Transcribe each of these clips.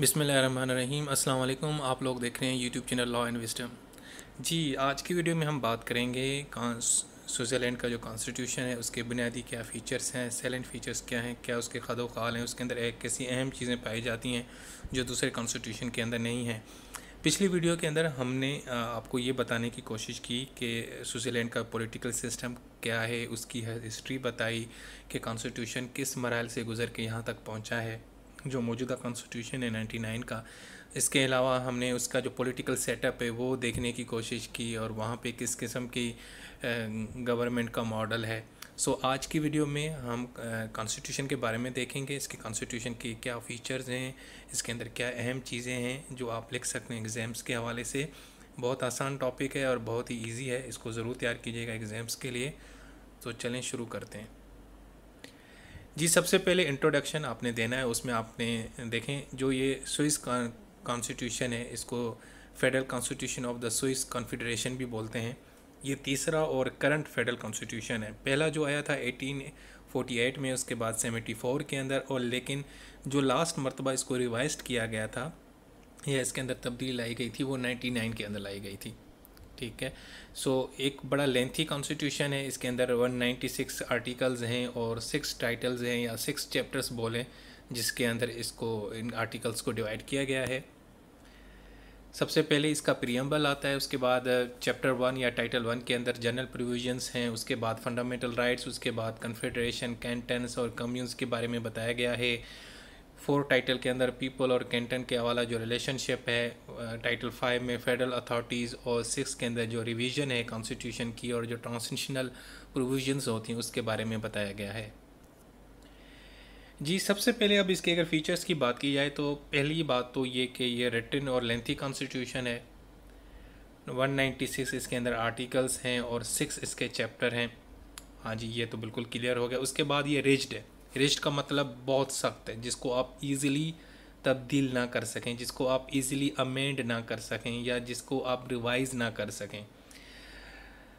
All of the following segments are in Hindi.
बिसमीम वालेकुम आप लोग देख रहे हैं YouTube channel law and wisdom ji, आज की वीडियो में हम बात करेंगे स्विट्ज़रलैंड का जो कॉन्स्टिट्यूशन है, उसके बुनियादी क्या फ़ीचर्स हैं सेलेंट फ़ीचर्स क्या हैं, क्या उसके खदो खाल हैं, उसके अंदर एक कैसी अहम चीज़ें पाई जाती हैं, जो दूसरे कॉन्स्टिट्यूशन के अंदर नहीं हैं। पिछली वीडियो के अंदर हमने आपको ये बताने की कोशिश की कि स्विट्ज़रलैंड का पॉलिटिकल सिस्टम क्या है, उसकी हिस्ट्री बताई कि कॉन्स्टिट्यूशन किस मराइल से गुज़र के यहाँ तक पहुँचा है। जो मौजूदा कॉन्स्टिट्यूशन है नाइन्टी नाइन का इसके अलावा हमने उसका जो पॉलिटिकल सेटअप है वो देखने की कोशिश की और वहाँ पे किस किस्म की गवर्नमेंट का मॉडल है। सो so, आज की वीडियो में हम कॉन्स्टिट्यूशन के बारे में देखेंगे इसके कॉन्स्टिट्यूशन के क्या फ़ीचर्स हैं इसके अंदर क्या अहम चीज़ें हैं जो आप लिख सकते हैं एग्ज़ाम्स के हवाले से। बहुत आसान टॉपिक है और बहुत ही ईजी है इसको ज़रूर तैयार कीजिएगा एग्ज़ाम्स के लिए। तो चलें शुरू करते हैं। जी, सबसे पहले इंट्रोडक्शन आपने देना है, उसमें आपने देखें, जो ये स्विस कॉन्स्टिट्यूशन है, इसको federal constitution of the Swiss confederation भी बोलते हैं। ये तीसरा और करंट फेडरल कॉन्स्टिट्यूशन है। पहला जो आया था 1848 में, उसके बाद 74 के अंदर, और लेकिन जो लास्ट मरतबा इसको रिवाइज किया गया था या इसके अंदर तब्दील लाई गई थी, वो 99 के अंदर लाई गई थी। ठीक है। सो so, एक बड़ा लेंथी कॉन्स्टिट्यूशन है इसके अंदर 196 आर्टिकल्स हैं और सिक्स टाइटल्स हैं या सिक्स चैप्टर्स बोलें जिसके अंदर इसको इन आर्टिकल्स को डिवाइड किया गया है। सबसे पहले इसका प्रियम्बल आता है उसके बाद चैप्टर वन या टाइटल वन के अंदर जनरल प्रोविजंस हैं उसके बाद फंडामेंटल राइट्स उसके बाद कन्फेडरेशन कैंटन्स और कम्यून्स के बारे में बताया गया है। फोर टाइटल के अंदर पीपल और कैंटन के हवाला जो रिलेशनशिप है टाइटल फाइव में फेडरल अथॉरिटीज़ और सिक्स के अंदर जो रिवीजन है कॉन्स्टिट्यूशन की और जो ट्रांसलेशनल प्रोविजंस होती हैं, उसके बारे में बताया गया है। जी, सबसे पहले अब इसके अगर फ़ीचर्स की बात की जाए तो पहली बात तो ये कि ये रिटन और लेंथी कॉन्स्टिट्यूशन है। 196 इसके अंदर आर्टिकल्स हैं और सिक्स इसके चैप्टर हैं। हाँ जी, ये तो बिल्कुल क्लियर हो गया। उसके बाद ये रिज्ड है। रिज्ड का मतलब बहुत सख्त है, जिसको आप इजीली तब्दील ना कर सकें, जिसको आप इजीली अमेंड ना कर सकें या जिसको आप रिवाइज ना कर सकें।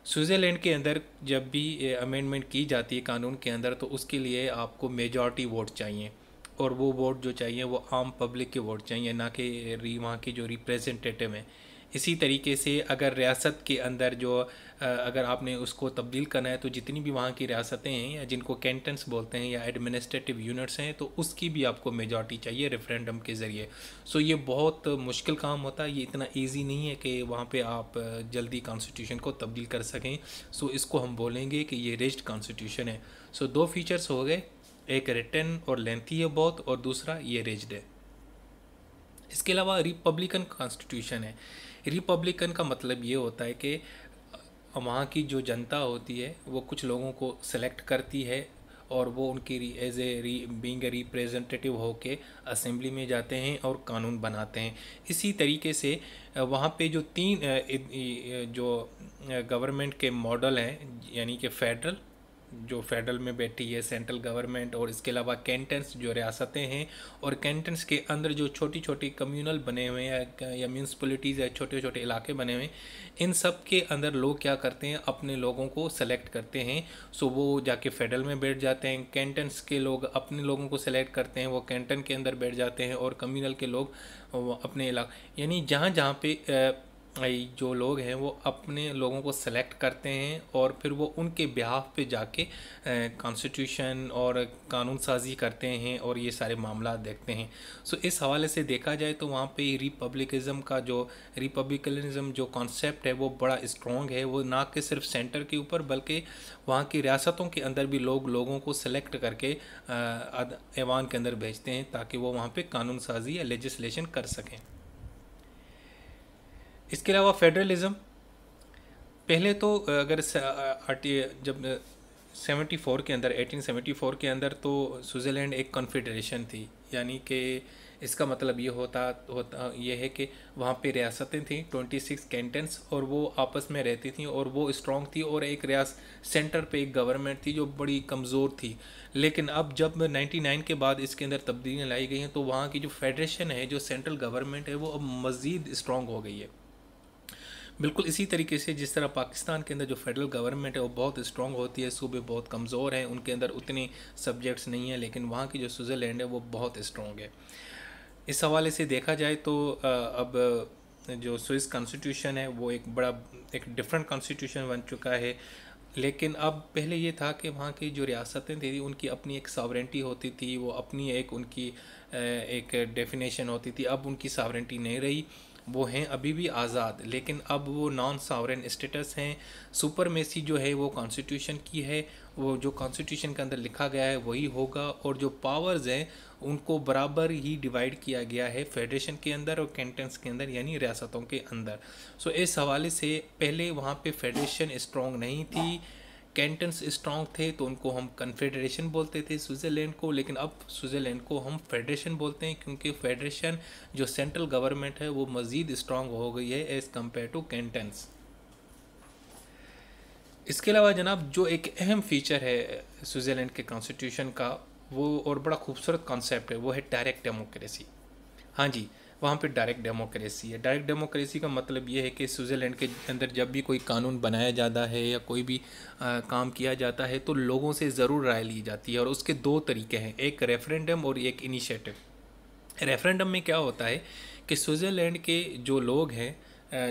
स्विट्ज़रलैंड के अंदर जब भी अमेंडमेंट की जाती है कानून के अंदर तो उसके लिए आपको मेजॉरिटी वोट चाहिए। और वो वोट जो चाहिए, वो आम पब्लिक के वोट चाहिए, ना कि वहाँ के जो रिप्रेजेंटेटिव हैं। इसी तरीके से अगर रियासत के अंदर जो अगर आपने उसको तब्दील करना है तो जितनी भी वहाँ की रियासतें हैं या जिनको कैंटन्स बोलते हैं या एडमिनिस्ट्रेटिव यूनिट्स हैं तो उसकी भी आपको मेजॉरिटी चाहिए रेफरेंडम के ज़रिए। सो ये बहुत मुश्किल काम होता है, ये इतना ईजी नहीं है कि वहाँ पर आप जल्दी कॉन्स्टिट्यूशन को तब्दील कर सकें। सो इसको हम बोलेंगे कि ये रिज्ड कॉन्स्टिट्यूशन है। सो दो फीचर्स हो गए, एक रिटर्न और लेंथी है बहुत, और दूसरा ये रिज्ड है। इसके अलावा रिपब्लिकन कॉन्स्टिट्यूशन है। रिपब्लिकन का मतलब ये होता है कि वहाँ की जो जनता होती है, वो कुछ लोगों को सेलेक्ट करती है और वो उनकी एज ए री बींग रिप्रेजेंटेटिव होके असेंबली में जाते हैं और कानून बनाते हैं। इसी तरीके से वहाँ पे जो तीन जो गवर्नमेंट के मॉडल हैं, यानी कि फेडरल जो फेडरल में बैठी है, सेंट्रल गवर्नमेंट और इसके अलावा कैंटन्स जो रियासतें हैं और कैंटन्स के अंदर जो छोटी छोटी कम्यूनल बने हुए हैं, या म्यूनसिपलिटीज़ या छोटे छोटे इलाके बने हुए हैं, इन सब के अंदर लोग क्या करते हैं, अपने लोगों को सेलेक्ट करते हैं। सो वो जाके फेडरल में बैठ जाते हैं, कैंटन्स के लोग अपने लोगों को सेलेक्ट करते हैं, वो कैंटन के अंदर बैठ जाते हैं और कम्यूनल के लोग अपने इलाके यानी जहाँ जहाँ पे जो लोग हैं, वो अपने लोगों को सेलेक्ट करते हैं और फिर वो उनके ब्याह पे जाके कॉन्स्टिट्यूशन और कानून साजी करते हैं और ये सारे मामला देखते हैं। सो इस हवाले से देखा जाए तो वहाँ पे रिपब्लिकज़म का जो रिपब्लिकनिज़म जो कॉन्सेप्ट है, वो बड़ा स्ट्रॉन्ग है। वो ना कि सिर्फ़ सेंटर के ऊपर, बल्कि वहाँ की रियासतों के अंदर भी लोग लोगों को सेलेक्ट करके ऐवान के अंदर भेजते हैं ताकि वो वहाँ पर कानून साजी या लेजिस्लेशन कर सकें। इसके अलावा फेडरलिज़म पहले तो अगर जब 74 के अंदर 1874 के अंदर तो स्विट्ज़रलैंड एक कॉन्फेडरेशन थी। यानी कि इसका मतलब ये होता होता, ये है कि वहाँ पे रियासतें थीं 26 कैंटन्स और वो आपस में रहती थी, और वो स्ट्रॉन्ग थी, और एक रियास सेंटर पे एक गवर्नमेंट थी जो बड़ी कमज़ोर थी। लेकिन अब जब 99 के बाद इसके अंदर तब्दीलियाँ लाई गई हैं तो वहाँ की जो फेडरेशन है, जो सेंट्रल गवर्नमेंट है, वो अब मज़ीद स्ट्रॉन्ग हो गई है। बिल्कुल इसी तरीके से जिस तरह पाकिस्तान के अंदर जो फेडरल गवर्नमेंट है, वो बहुत स्ट्रॉन्ग होती है, सूबे बहुत कमज़ोर हैं, उनके अंदर उतने सब्जेक्ट्स नहीं हैं, लेकिन वहाँ की जो स्विट्ज़रलैंड है, वो बहुत स्ट्रॉन्ग है। इस हवाले से देखा जाए तो अब जो स्विस कॉन्स्टिट्यूशन है, वो एक बड़ा, एक डिफरेंट कॉन्स्टिट्यूशन बन चुका है। लेकिन अब पहले ये था कि वहाँ की जो रियासतें थी, उनकी अपनी एक सावरेंटी होती थी, वो अपनी एक उनकी एक डेफिनेशन होती थी। अब उनकी सावरेंटी नहीं रही। वो हैं अभी भी आज़ाद। लेकिन अब वो नॉन सावरन स्टेटस हैं। सुपर मेसी जो है, वो कॉन्स्टिट्यूशन की है। वो जो कॉन्स्टिट्यूशन के अंदर लिखा गया है, वही होगा। और जो पावर्स हैं, उनको बराबर ही डिवाइड किया गया है फेडरेशन के अंदर और कैंटन्स के अंदर, यानी रियासतों के अंदर। सो इस हवाले से पहले वहाँ पे फेडरेशन स्ट्रॉन्ग नहीं थी। कैंटन्स स्ट्रॉन्ग थे तो उनको हम कन्फेडरेशन बोलते थे स्विट्ज़रलैंड को, लेकिन अब स्विट्ज़रलैंड को हम फेडरेशन बोलते हैं, क्योंकि फेडरेशन जो सेंट्रल गवर्नमेंट है, वो मज़ीद स्ट्रॉन्ग हो गई है एज़ कंपेयर टू कैंटन्स इसके अलावा जनाब, जो एक अहम फीचर है स्विट्ज़रलैंड के कॉन्स्टिट्यूशन का, वो और बड़ा खूबसूरत कॉन्सेप्ट है, वो है डायरेक्ट डेमोक्रेसी हाँ जी वहाँ पे डायरेक्ट डेमोक्रेसी है। डायरेक्ट डेमोक्रेसी का मतलब ये है कि स्विट्ज़रलैंड के अंदर जब भी कोई कानून बनाया जाता है या कोई भी आ, काम किया जाता है तो लोगों से ज़रूर राय ली जाती है और उसके दो तरीके हैं एक रेफरेंडम और एक इनिशिएटिव रेफरेंडम में क्या होता है कि स्विट्ज़रलैंड के जो लोग हैं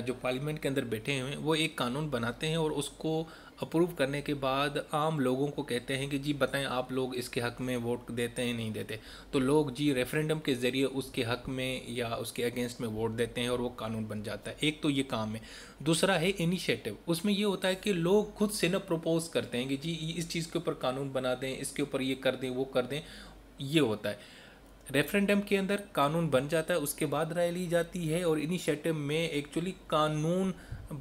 जो पार्लियामेंट के अंदर बैठे हुए हैं वो एक कानून बनाते हैं और उसको अप्रूव करने के बाद आम लोगों को कहते हैं कि जी बताएँ, आप लोग इसके हक़ में वोट देते हैं, नहीं देते। तो लोग जी रेफरेंडम के ज़रिए उसके हक़ में या उसके अगेंस्ट में वोट देते हैं और वो कानून बन जाता है। एक तो ये काम है। दूसरा है इनिशिएटिव। उसमें ये होता है कि लोग खुद से न प्रपोज करते हैं कि जी, इस चीज़ के ऊपर कानून बना दें, इसके ऊपर ये कर दें, वो कर दें। ये होता है। रेफरेंडम के अंदर कानून बन जाता है, उसके बाद राय ली जाती है और इनिशिएटिव में एक्चुअली कानून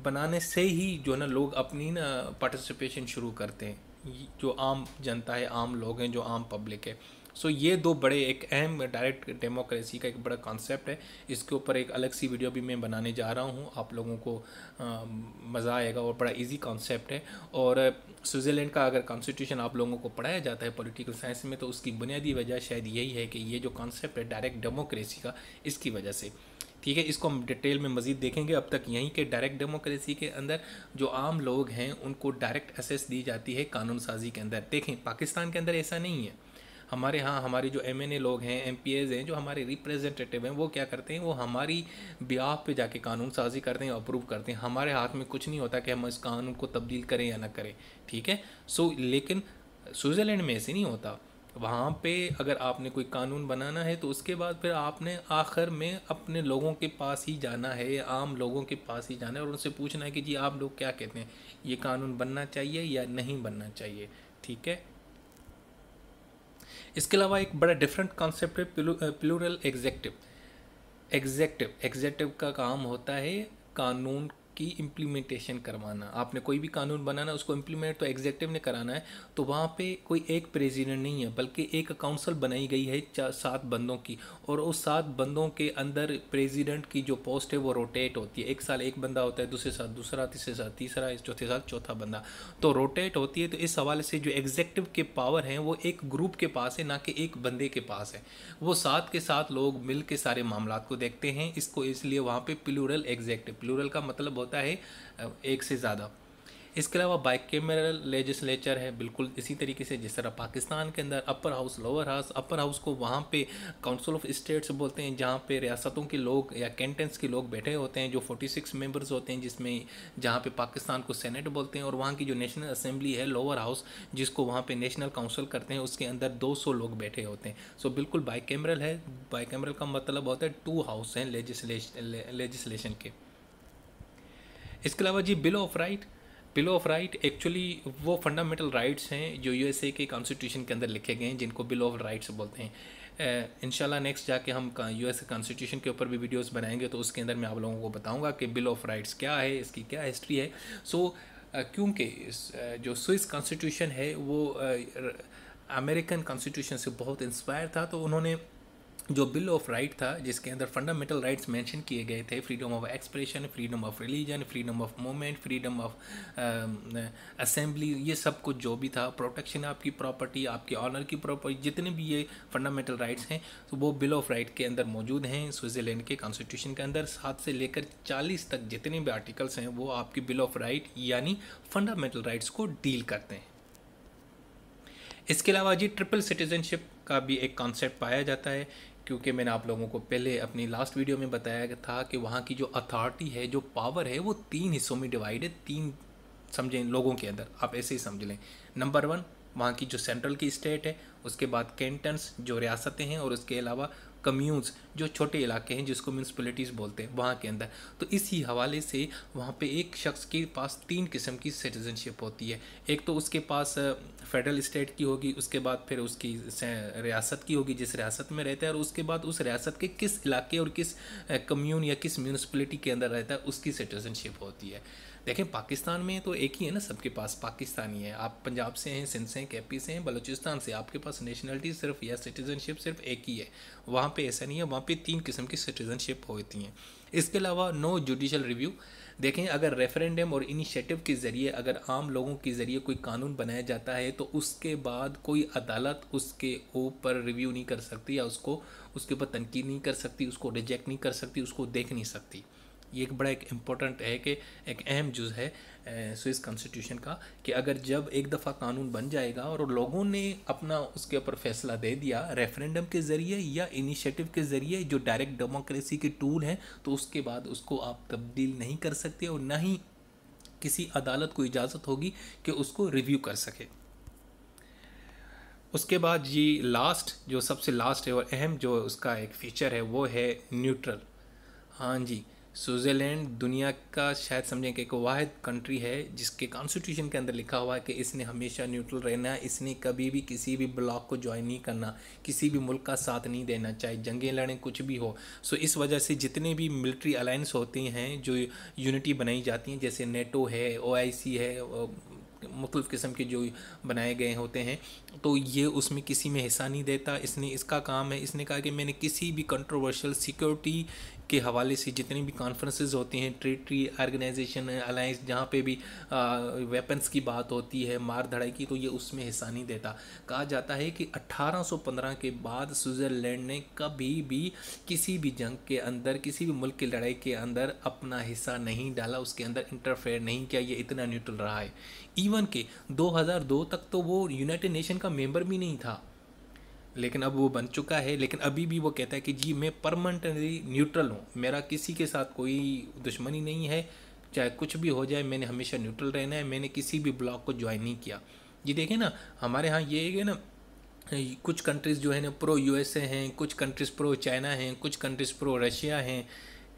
बनाने से ही जो ना, लोग अपनी ना पार्टिसिपेशन शुरू करते हैं। जो आम जनता है, आम लोग हैं, जो आम पब्लिक है। सो ये दो बड़े एक अहम डायरेक्ट डेमोक्रेसी का एक बड़ा कॉन्सेप्ट है। इसके ऊपर एक अलग सी वीडियो भी मैं बनाने जा रहा हूँ। आप लोगों को मज़ा आएगा और बड़ा इजी कॉन्सेप्ट है। और स्विट्ज़रलैंड का अगर कॉन्स्टिट्यूशन आप लोगों को पढ़ाया जाता है पॉलिटिकल साइंस में तो उसकी बुनियादी वजह शायद यही है कि ये जो कॉन्सेप्ट है डायरेक्ट डेमोक्रेसी का, इसकी वजह से। ठीक है, इसको हम डिटेल में मज़ीद देखेंगे। अब तक यहीं के डायरेक्ट डेमोक्रेसी के अंदर जो आम लोग हैं, उनको डायरेक्ट एसेस दी जाती है कानून साजी के अंदर। देखें, पाकिस्तान के अंदर ऐसा नहीं है। हमारे यहाँ, हमारे जो एमएनए लोग हैं एम हैं, जो हमारे रिप्रेजेंटेटिव हैं, वो क्या करते हैं, वो हमारी ब्याह पे जाके कानून साजी करते हैं अप्रूव करते हैं। हमारे हाथ में कुछ नहीं होता कि हम इस कानून को तब्दील करें या ना करें, ठीक है? सो लेकिन स्विट्ज़रलैंड में ऐसे नहीं होता। वहाँ पे अगर आपने कोई कानून बनाना है तो उसके बाद फिर आपने आखिर में अपने लोगों के पास ही जाना है आम लोगों के पास ही जाना है, और उनसे पूछना है कि जी आप लोग क्या कहते हैं, ये कानून बनना चाहिए या नहीं बनना चाहिए, ठीक है? इसके अलावा एक बड़ा डिफरेंट कॉन्सेप्ट है प्लूरल एग्जेक्टिव एग्जेक्टिव एग्जेक्टिव का काम होता है कानून की इम्प्लीमेंटेशन करवाना। आपने कोई भी कानून बनाना, उसको इम्प्लीमेंट तो एग्जेक्टिव ने कराना है तो वहाँ पे कोई एक प्रेसिडेंट नहीं है, बल्कि एक काउंसिल बनाई गई है सात बंदों की। और उस सात बंदों के अंदर प्रेसिडेंट की जो पोस्ट है वो रोटेट होती है। एक साल एक बंदा होता है, दूसरे साल दूसरा, तीसरे साल तीसरा चौथे साल चौथा बंदा। तो रोटेट होती है तो इस हवाले से जो एग्जेक्टिव के पावर हैं, वो एक ग्रुप के पास है, ना कि एक बंदे के पास है। वो सात के साथ लोग मिल के सारे मामला को देखते हैं, इसको इसलिए वहाँ पर प्लूरल एग्जेक्टिव प्लूरल का मतलब होता है एक से ज़्यादा। इसके अलावा बाइक कैमरल लेजिस्लेचर है, बिल्कुल इसी तरीके से जिस तरह पाकिस्तान के अंदर upper house, lower house, upper house को वहाँ पे काउंसिल ऑफ़ स्टेट्स बोलते हैं, जहाँ पे रियासतों के लोग या कैंटेंस के लोग बैठे होते हैं, जो 46 मेंबर्स होते हैं, जिसमें, जहाँ पे पाकिस्तान को सेनेट बोलते हैं, और वहाँ की जो नेशनल असेंबली है लोअर हाउस जिसको वहाँ पर नेशनल काउंसिल करते हैं, उसके अंदर दो सौ लोग बैठे होते हैं। सो बिल्कुल बाइक कैमरल है बाइक कैमरल का मतलब होता है टू हाउस हैं लेजिस्लेशन के। इसके अलावा जी bill of right bill of right actually वो फंडामेंटल राइट्स हैं जो यूएसए के कॉन्स्टिट्यूशन के अंदर लिखे गए हैं जिनको बिल ऑफ़ राइट्स बोलते हैं। इनशाला नेक्स्ट जाके हम यू एस कॉन्स्टिट्यूशन के ऊपर भी वीडियोस बनाएँगे तो उसके अंदर मैं आप लोगों को बताऊँगा कि बिल ऑफ़ राइट्स क्या है इसकी क्या हिस्ट्री है। सो so, क्योंकि जो स्विस कॉन्स्टिट्यूशन है वो अमेरिकन कॉन्स्टिट्यूशन से बहुत इंस्पायर था तो उन्होंने जो बिल ऑफ़ राइट था, जिसके अंदर फंडामेंटल राइट्स मेंशन किए गए थे freedom of expression freedom of religion freedom of movement freedom of assembly ये सब कुछ जो भी था प्रोटेक्शन आपकी प्रॉपर्टी आपके ऑनर की प्रॉपर्टी जितने भी ये फंडामेंटल राइट्स हैं तो वो बिल ऑफ़ राइट के अंदर मौजूद हैं स्विट्ज़रलैंड के कॉन्स्टिट्यूशन के अंदर। सात से लेकर चालीस तक जितने भी आर्टिकल्स हैं, वो आपकी बिल ऑफ़ राइट यानी फंडामेंटल राइट्स को डील करते हैं। इसके अलावा जी ट्रिपल सिटीजनशिप का भी एक कॉन्सेप्ट पाया जाता है। क्योंकि मैंने आप लोगों को पहले अपनी लास्ट वीडियो में बताया था कि वहाँ की जो अथॉरिटी है, जो पावर है, वो तीन हिस्सों में डिवाइड है, तीन समझें लोगों के अंदर। आप ऐसे ही समझ लें। नंबर वन वहाँ की जो सेंट्रल की स्टेट है, उसके बाद कैंटन्स जो रियासतें हैं और उसके अलावा कम्यून्स जो छोटे इलाके हैं, जिसको म्यूनसिपलिटीज़ बोलते हैं, वहाँ के अंदर। तो इसी हवाले से वहाँ पे एक शख्स के पास तीन किस्म की सिटीज़नशिप होती है। एक तो उसके पास फेडरल स्टेट की होगी, उसके बाद फिर उसकी रियासत की होगी, जिस रियासत में रहता है, और उसके बाद उस रियासत के किस इलाके और किस कम्यून या किस म्यूनसिपलिटी के अंदर रहता है, उसकी सिटीज़नशिप होती है। देखें, पाकिस्तान में तो एक ही है ना सबके पास, पाकिस्तानी है। आप पंजाब से हैं, सिंध से हैं, कैपी से हैं, बलूचिस्तान से आपके पास नेशनलिटी सिर्फ़ या सिटीज़नशिप सिर्फ़ एक ही है। वहाँ पे ऐसा नहीं है, वहाँ पे तीन किस्म की सिटीज़नशिप होती हैं। इसके अलावा नो जुडिशल रिव्यू देखें, अगर रेफरेंडम और इनिशिएटिव के ज़रिए, अगर आम लोगों के ज़रिए कोई कानून बनाया जाता है तो उसके बाद कोई अदालत उसके ऊपर रिव्यू नहीं कर सकती या उसको, उसके ऊपर तनकीद नहीं कर सकती, उसको रिजेक्ट नहीं कर सकती, उसको देख नहीं सकती। ये एक बड़ा एक इम्पोर्टेंट है कि एक अहम जुज़ है स्विस कॉन्स्टिट्यूशन का कि अगर जब एक दफ़ा कानून बन जाएगा और लोगों ने अपना उसके ऊपर फैसला दे दिया रेफरेंडम के ज़रिए या इनिशिएटिव के ज़रिए जो डायरेक्ट डेमोक्रेसी के टूल हैं तो उसके बाद उसको आप तब्दील नहीं कर सकते और ना ही किसी अदालत को इजाज़त होगी कि उसको रिव्यू कर सके। उसके बाद ये लास्ट जो सबसे लास्ट है और अहम जो उसका एक फ़ीचर है, वो है न्यूट्रल हाँ जी स्विट्ज़रलैंड दुनिया का शायद समझें कि एक वाद कंट्री है, जिसके कॉन्स्टिट्यूशन के अंदर लिखा हुआ है कि इसने हमेशा न्यूट्रल रहना है इसने कभी भी किसी भी ब्लॉक को ज्वाइन नहीं करना, किसी भी मुल्क का साथ नहीं देना, चाहे जंगें लड़ें, कुछ भी हो। सो इस वजह से जितने भी मिलिट्री अलायंस होते हैं, जो यूनिटी बनाई जाती हैं, जैसे नेटो है ओआईसी है मुख्तलिफ़ किस्म के जो बनाए गए होते हैं तो ये उसमें किसी में हिस्सा नहीं देता, इसने इसका काम है, इसने कहा कि मैंने किसी भी कंट्रोवर्शियल सिक्योरिटी के हवाले से जितनी भी कॉन्फ्रेंसेस होती हैं ट्रेटरी ऑर्गेनाइजेशन अलायंस जहाँ पे भी वेपन्स की बात होती है, मार धड़ाई की तो ये उसमें हिस्सा नहीं देता। कहा जाता है कि 1815 के बाद स्विट्ज़रलैंड ने कभी भी किसी भी जंग के अंदर, किसी भी मुल्क की लड़ाई के अंदर अपना हिस्सा नहीं डाला, उसके अंदर इंटरफेयर नहीं किया, ये इतना न्यूट्रल रहा है। इवन के 2002 तक तो वो यूनाइटेड नेशन का मेंबर भी नहीं था। लेकिन अब वो बन चुका है, लेकिन अभी भी वो कहता है कि जी मैं परमानेंटली न्यूट्रल हूँ। मेरा किसी के साथ कोई दुश्मनी नहीं है, चाहे कुछ भी हो जाए, मैंने हमेशा न्यूट्रल रहना है, मैंने किसी भी ब्लॉक को ज्वाइन नहीं किया। ये देखें ना, हमारे यहाँ ये है ना, कुछ कंट्रीज़ जो है ना प्रो यूएसए हैं, कुछ कंट्रीज़ प्रो चाइना हैं, कुछ कंट्रीज़ प्रो रशिया हैं।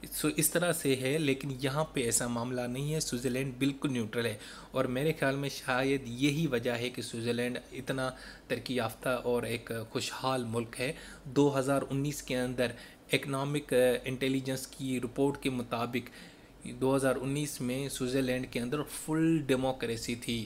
सो इस तरह से है, लेकिन यहाँ पे ऐसा मामला नहीं है। स्विट्ज़रलैंड बिल्कुल न्यूट्रल है और मेरे ख्याल में शायद यही वजह है कि स्विट्ज़रलैंड इतना तरक्की याफ्ता और एक खुशहाल मुल्क है। 2019 के अंदर इकनॉमिक इंटेलिजेंस की रिपोर्ट के मुताबिक 2019 में स्विट्ज़रलैंड के अंदर फुल डेमोक्रेसी थी।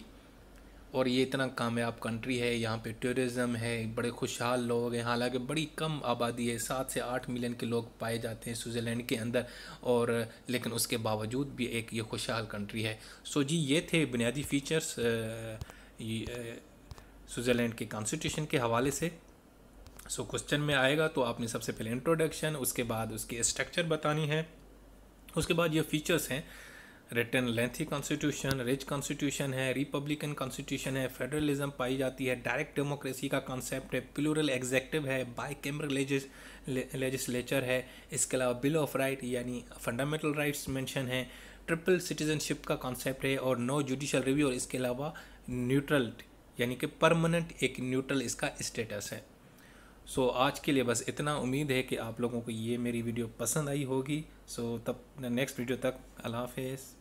और ये इतना कामयाब कंट्री है, यहाँ पे टूरिज़्म है, बड़े खुशहाल लोग हैं, हालाँकि बड़ी कम आबादी है, सात से आठ मिलियन के लोग पाए जाते हैं स्विट्ज़रलैंड के अंदर और, लेकिन उसके बावजूद भी एक ये खुशहाल कंट्री है। सो जी, ये थे बुनियादी फ़ीचर्स स्विट्ज़रलैंड के कॉन्स्टिट्यूशन के हवाले से। सो क्वेश्चन में आएगा तो आपने सबसे पहले इंट्रोडक्शन उसके बाद उसकी स्ट्रक्चर बतानी है। उसके बाद ये फ़ीचर्स हैं written lengthy constitution rich constitution है रिपब्लिकन कॉन्स्टिट्यूशन है फेडरलिज्म पाई जाती है डायरेक्ट डेमोक्रेसी का कॉन्सेप्ट है प्लूरल एग्जेक्टिव है बाई कैमरल लेजिस्लेचर है इसके अलावा बिल ऑफ़ राइट यानी फंडामेंटल राइट्स मेंशन है ट्रिपल सिटीजनशिप का कॉन्सेप्ट है और नो जुडिशल रिव्यू और इसके अलावा न्यूट्रल यानी कि परमानेंट एक न्यूट्रल इसका स्टेटस है। सो so, आज के लिए बस इतना उम्मीद है कि आप लोगों को ये मेरी वीडियो पसंद आई होगी। सो so, तब नेक्स्ट वीडियो तक अल्लाह हाफिज़।